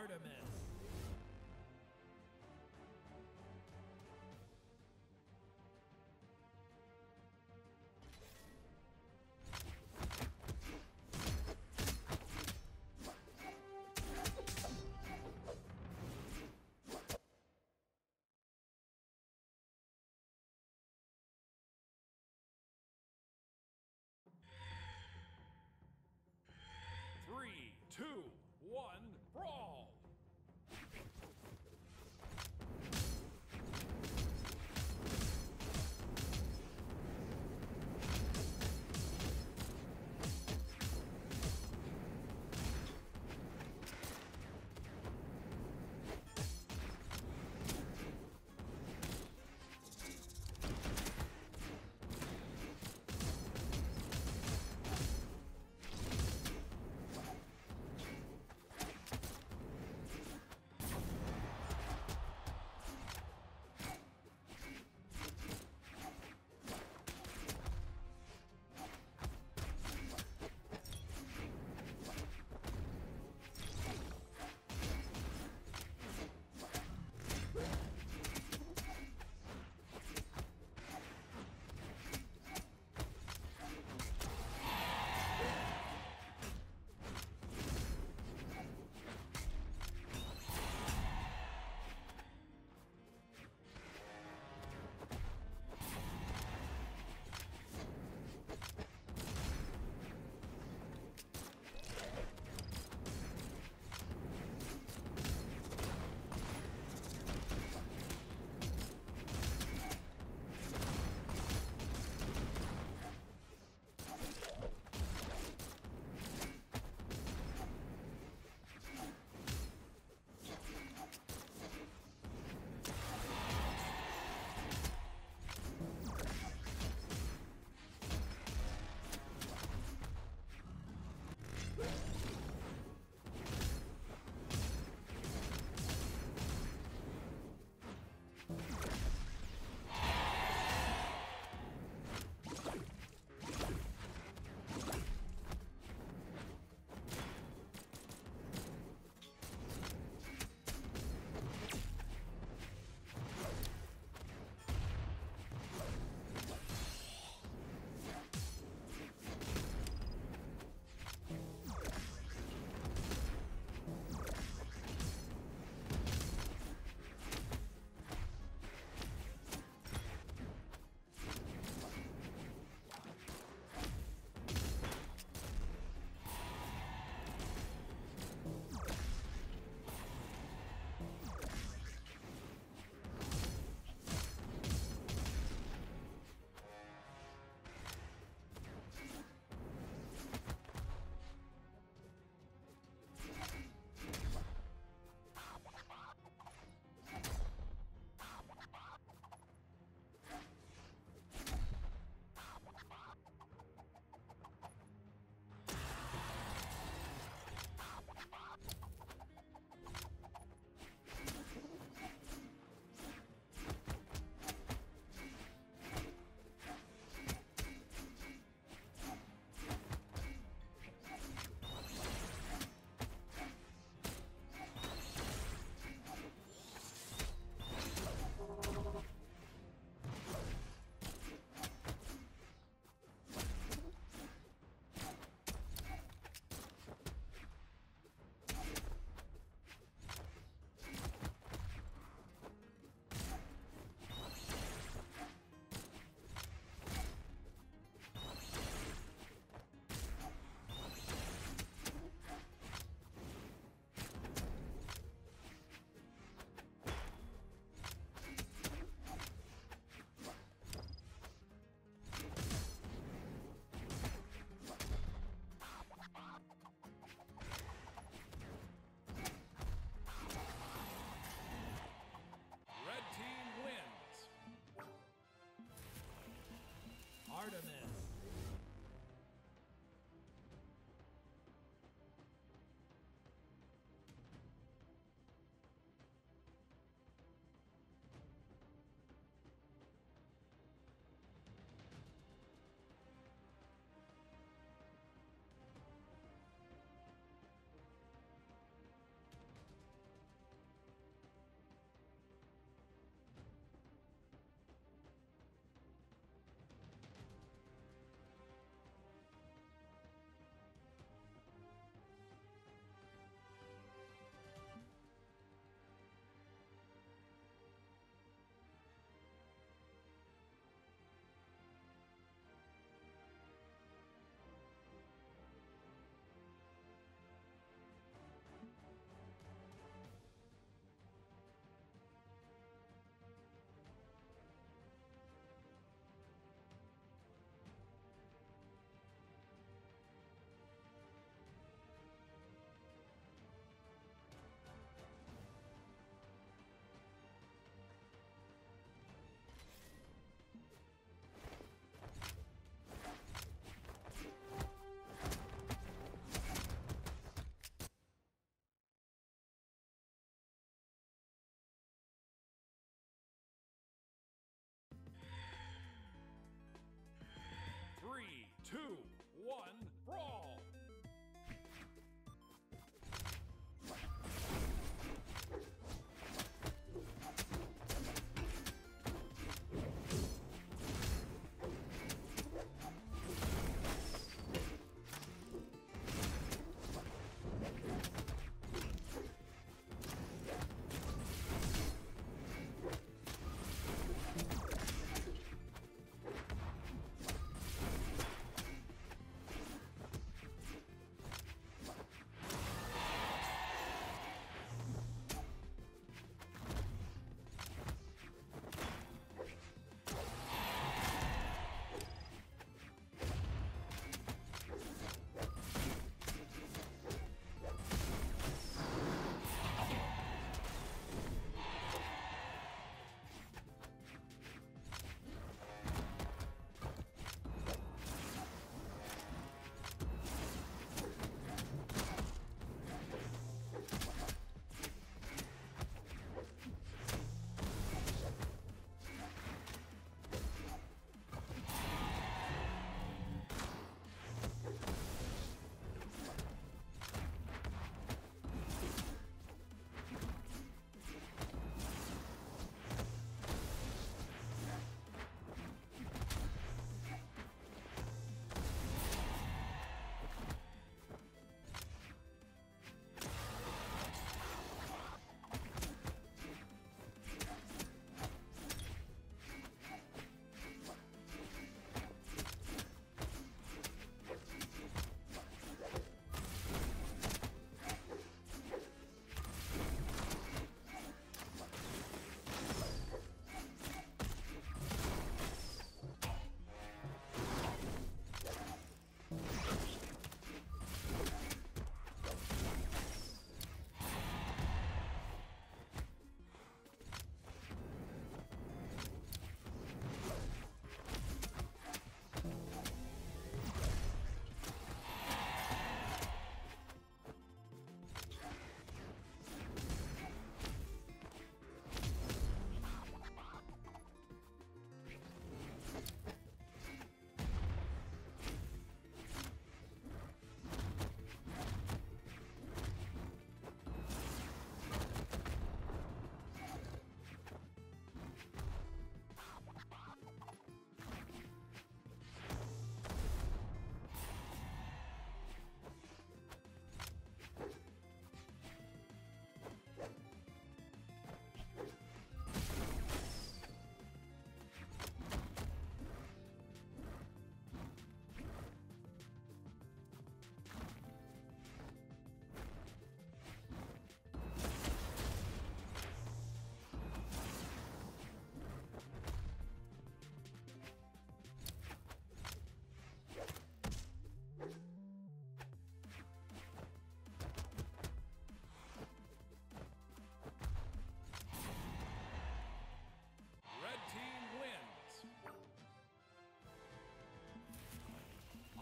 Artemis.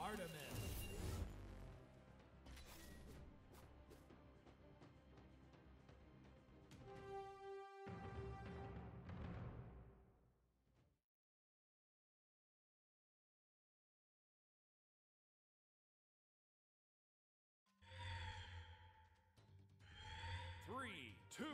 Artemis. Three, two,